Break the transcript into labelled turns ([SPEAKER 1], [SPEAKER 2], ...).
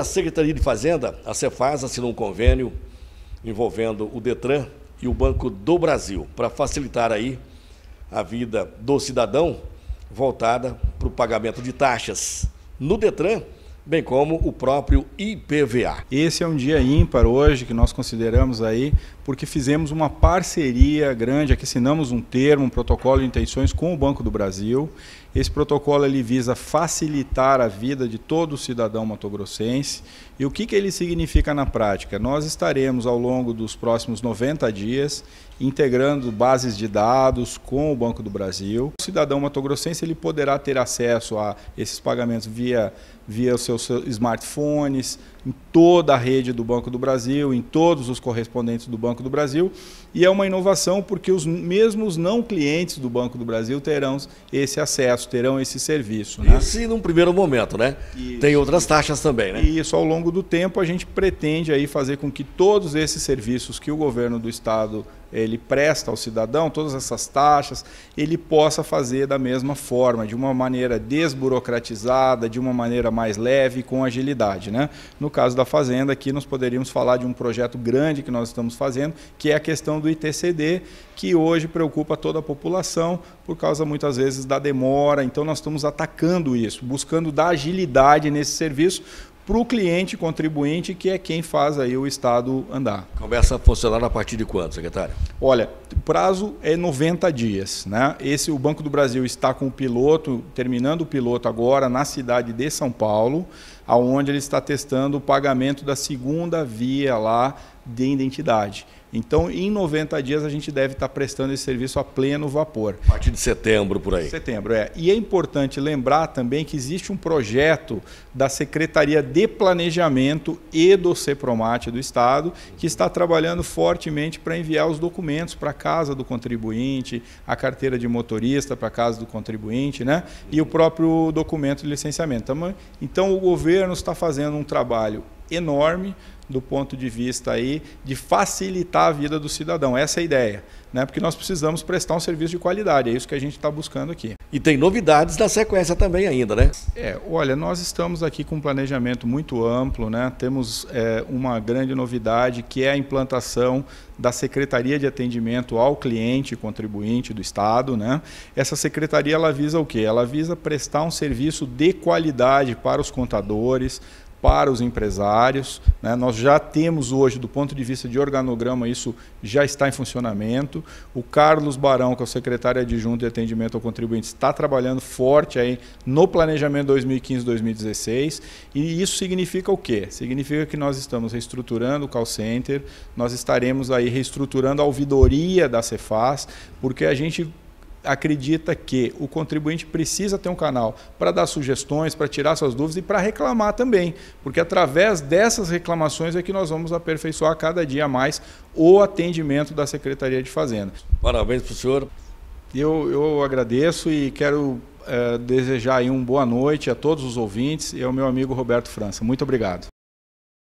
[SPEAKER 1] A Secretaria de Fazenda, a Cefaz, assinou um convênio envolvendo o Detran e o Banco do Brasil para facilitar aí a vida do cidadão voltada para o pagamento de taxas no Detran bem como o próprio IPVA.
[SPEAKER 2] Esse é um dia ímpar hoje que nós consideramos aí, porque fizemos uma parceria grande, aqui assinamos um termo, um protocolo de intenções com o Banco do Brasil. Esse protocolo ele visa facilitar a vida de todo cidadão matogrossense. E o que, que ele significa na prática? Nós estaremos ao longo dos próximos 90 dias integrando bases de dados com o Banco do Brasil. O cidadão matogrossense ele poderá ter acesso a esses pagamentos via via os seus smartphones, em toda a rede do Banco do Brasil, em todos os correspondentes do Banco do Brasil. E é uma inovação porque os mesmos não clientes do Banco do Brasil terão esse acesso, terão esse serviço.
[SPEAKER 1] Né? Isso num primeiro momento, né? Isso. Tem outras taxas também, né?
[SPEAKER 2] E isso ao longo do tempo a gente pretende aí fazer com que todos esses serviços que o governo do estado ele presta ao cidadão, todas essas taxas, ele possa fazer da mesma forma, de uma maneira desburocratizada, de uma maneira mais leve, com agilidade. Né? No caso da Fazenda, aqui nós poderíamos falar de um projeto grande que nós estamos fazendo, que é a questão do ITCD, que hoje preocupa toda a população por causa muitas vezes da demora. Então nós estamos atacando isso, buscando dar agilidade nesse serviço, para o cliente contribuinte, que é quem faz aí o Estado andar.
[SPEAKER 1] Começa a funcionar a partir de quando, secretário?
[SPEAKER 2] Olha, o prazo é 90 dias. Né? Esse, o Banco do Brasil está com o piloto, terminando o piloto agora na cidade de São Paulo, aonde ele está testando o pagamento da segunda via lá de identidade. Então, em 90 dias, a gente deve estar prestando esse serviço a pleno vapor.
[SPEAKER 1] A partir de setembro, por aí.
[SPEAKER 2] Setembro, é. E é importante lembrar também que existe um projeto da Secretaria de Planejamento e do CEPROMAT do Estado, que está trabalhando fortemente para enviar os documentos para a casa do contribuinte, a carteira de motorista para a casa do contribuinte, né? e o próprio documento de licenciamento. Então, o governo está fazendo um trabalho enorme do ponto de vista aí de facilitar a vida do cidadão. Essa é a ideia, né? Porque nós precisamos prestar um serviço de qualidade, é isso que a gente está buscando aqui.
[SPEAKER 1] E tem novidades na sequência também ainda, né?
[SPEAKER 2] É, olha, nós estamos aqui com um planejamento muito amplo, né? Temos é, uma grande novidade que é a implantação da Secretaria de Atendimento ao Cliente e Contribuinte do Estado, né? Essa secretaria ela visa o quê? Ela visa prestar um serviço de qualidade para os contadores, para os empresários. Né? Nós já temos hoje, do ponto de vista de organograma, isso já está em funcionamento. O Carlos Barão, que é o secretário adjunto de atendimento ao contribuinte, está trabalhando forte aí no planejamento 2015-2016. E isso significa o quê? Significa que nós estamos reestruturando o call center, nós estaremos aí reestruturando a ouvidoria da Cefaz, porque a gente acredita que o contribuinte precisa ter um canal para dar sugestões, para tirar suas dúvidas e para reclamar também, porque através dessas reclamações é que nós vamos aperfeiçoar cada dia mais o atendimento da Secretaria de Fazenda.
[SPEAKER 1] Parabéns para o senhor.
[SPEAKER 2] Eu, eu agradeço e quero é, desejar aí uma boa noite a todos os ouvintes e ao meu amigo Roberto França. Muito obrigado.